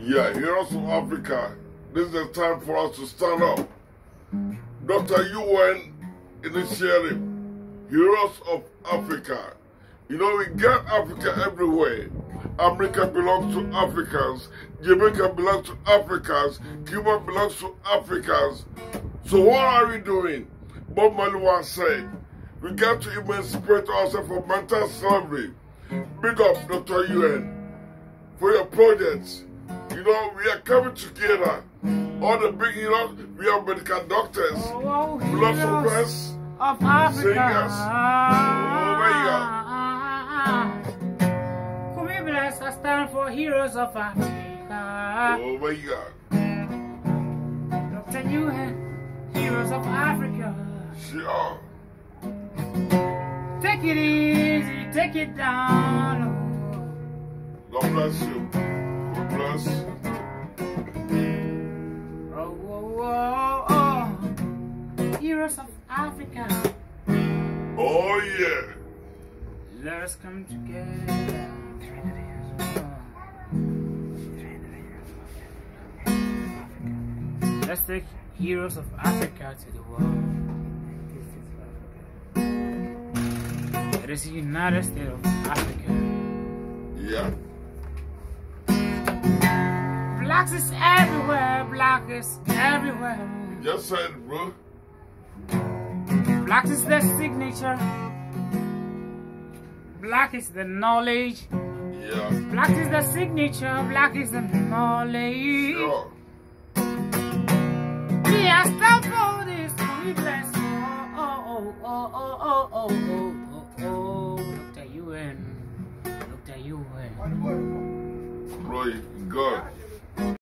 Yeah, Heroes of Africa. This is the time for us to stand up. Dr. UN initiative, Heroes of Africa. You know, we get Africa everywhere. America belongs to Africans. Jamaica belongs to Africans. Cuba belongs to Africans. So what are we doing? Bob once said, we got to emancipate ourselves from mental slavery. Big up Dr. UN for your projects. Know, we are coming together. All the big heroes, we are medical doctors, Oh, oh, philosophers, of Africa. Singers. Who we bless, I stand for heroes of Africa. oh my God. Dr. UN, heroes of Africa. Sure. Take it easy, take it down. God bless you. Oh. Of Africa. Oh yeah. Let us come together. Let's take heroes of Africa to the world. It is the United States of Africa. Yeah. Blacks is everywhere, black is everywhere. Just said it, bro. Black is the signature. Black is the knowledge. Yeah. Black is the signature. Black is the knowledge. Sure. We are still for this. We bless. Oh, oh, oh, oh, oh, oh, oh, oh, oh, oh. Dr. UN. Dr. UN. Bro, God.